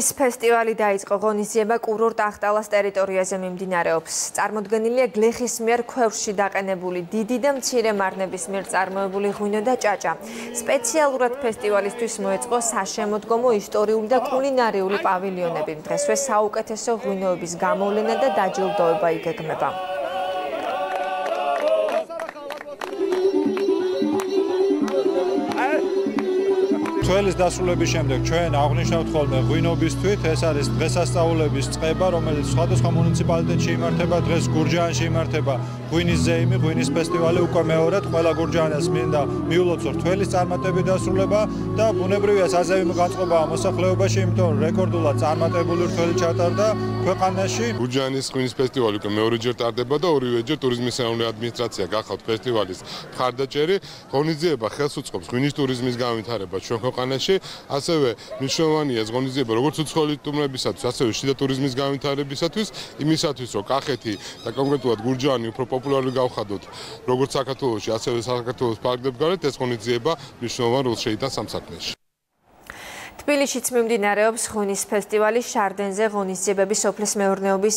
ის ფესტივალი დაიწყო ღონისძიება კურორტ ახტალას ტერიტორიაზე მიმდინარეობს. წარმოდგენილია გლეხის მიერ ქვევრში დაყენებული დიდი და მცირე მარნების მიერ წარმოებული ღვინო და ჭაჭა. სპეციალურად ფესტივალისთვის მოეწყო საშემოდგომო ისტორიული და კულინარიული პავილიონები. დღესვე საუკეთესო ღვინოების გამოვლენა და დაჯილდოება იგეგმება. თველის დასრულების შემდეგ ჩვენ აღნიშნავთ ხოლმე ღვინობის თვით, ეს არის დღესასწაულების წება, რომელიც სხვადასხვა მუნიციპალიტეტში იმართება, დღეს გურჯაანში იმართება ღვინის ზეიმი, ღვინის ფესტივალი უკვე მეორედ ყველა გურჯაანას მინდა მიულოცოთ თველის წარმატების დასრულება და ბუნებრივია საზეიმო განწყობაა მოსახლეობაში, იმიტომ რეკორდულად წარმატებული რთველი ჩატარდა ქვეყანაში. გურჯაანის ღვინის ფესტივალი უკვე მეორეჯერ ტარდება და ორივეჯერ ტურიზმის ეროვნული ადმინისტრაცია გახავთ ფესტივალის მხარდაჭერი. ღონისძიება ხელს უწყობს ღვინის ტურიზმის განვითარებას ჩვენ ქვეყანაში, ასევე მნიშვნელოვანია ღონისძიება როგორც უცხოელი ტურიზმისათვის, ასევე შიდა ტურიზმის განვითარებისათვის, იმისათვის, რომ კახეთი და კონკრეტულად გურჯაანი უფრო პოპულარული გავხადოთ, როგორც საქართველოში, ასევე საქართველოს პარკდებ გარეთ ეს ღონისძიება მნიშვნელოვან როლს შეიტანს ამ საქმეში. თბილისშიც მიმდინარეობს ღვინის ფესტივალი შარდენზე ღონისძიებების სოფლის მეურნეობის